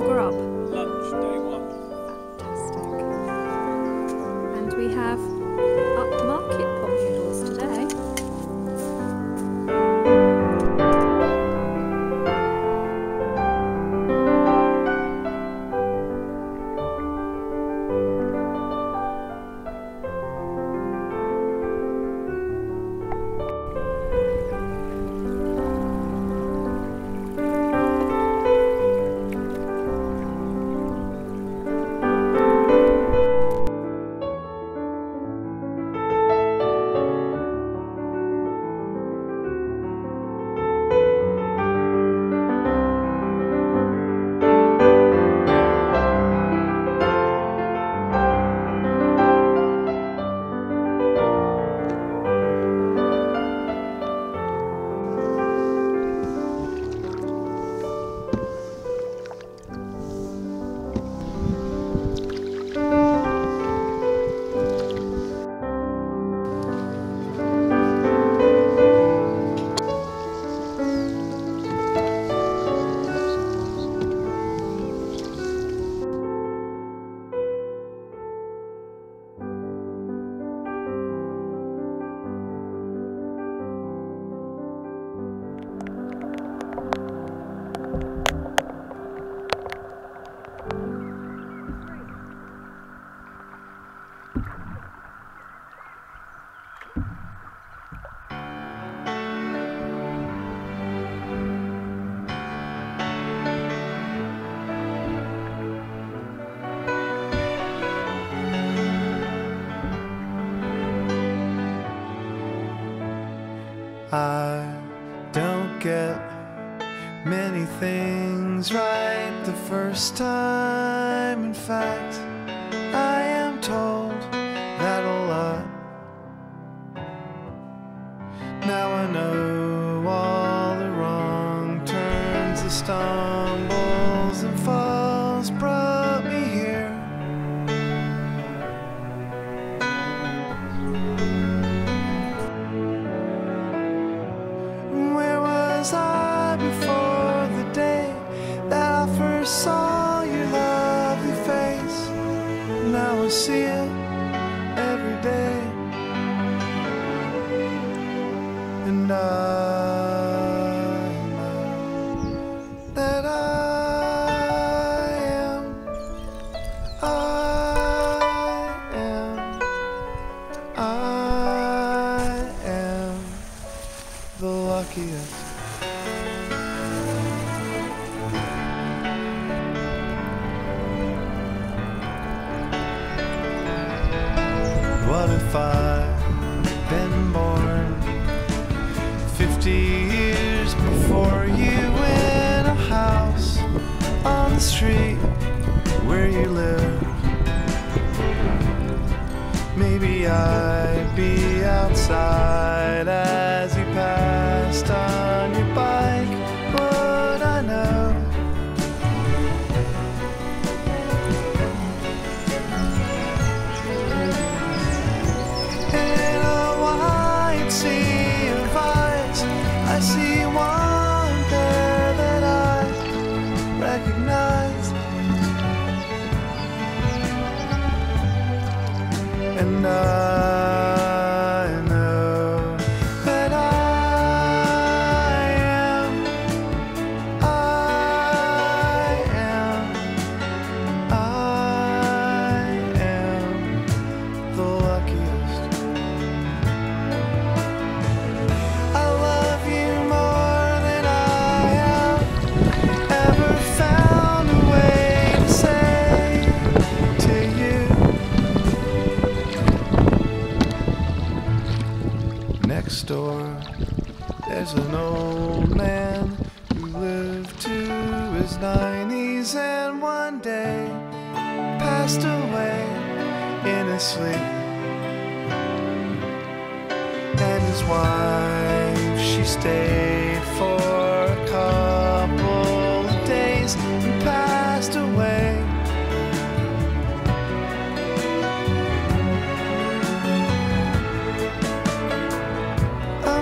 grow up. Get many things right the first time. In fact, I am told that a lot. Now I know all the wrong turns, the stumbles before the day that I first saw your lovely face? Now I see it every day. And I that I am, I am, I am the luckiest. What if I'd been born 50 years before you in a house on the street where you live? Maybe I'd be outside there's an old man who lived to his 90s and one day passed away in his sleep. And his wife, she stayed